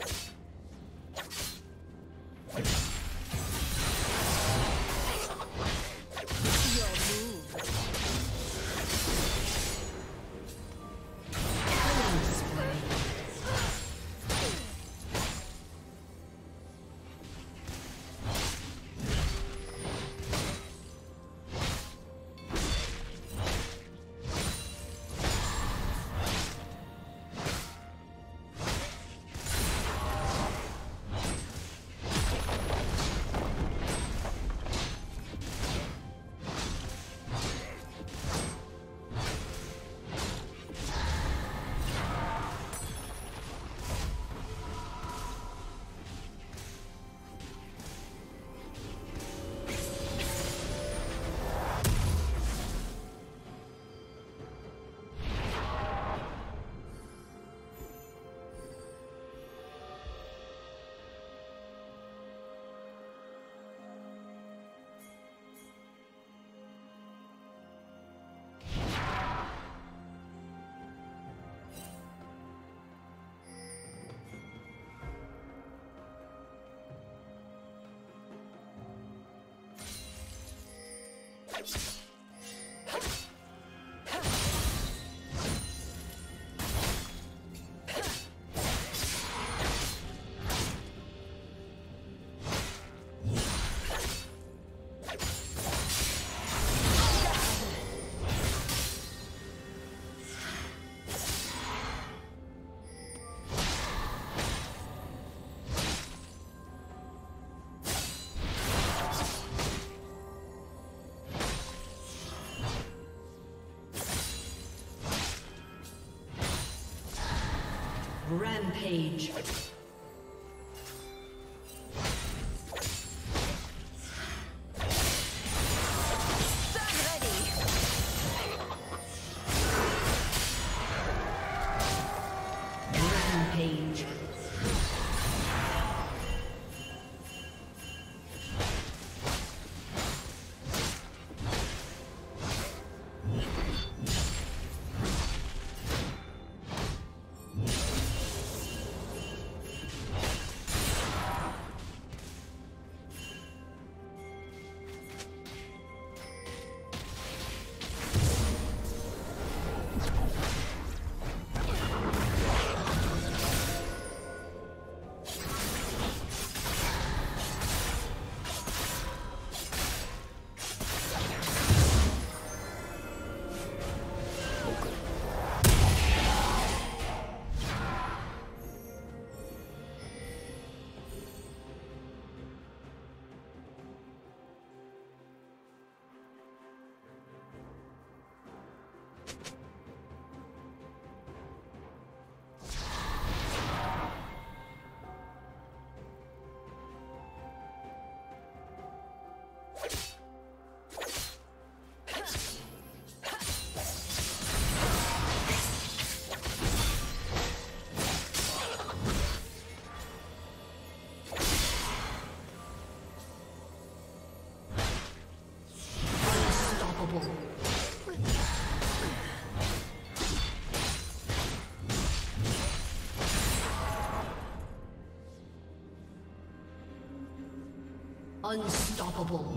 you subscribe. Rampage. Unstoppable.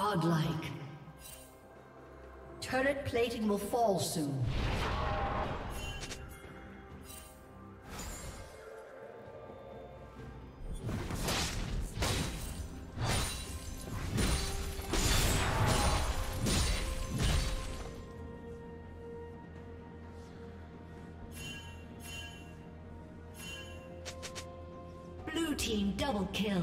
Godlike. Turret plating will fall soon. Blue team double kill.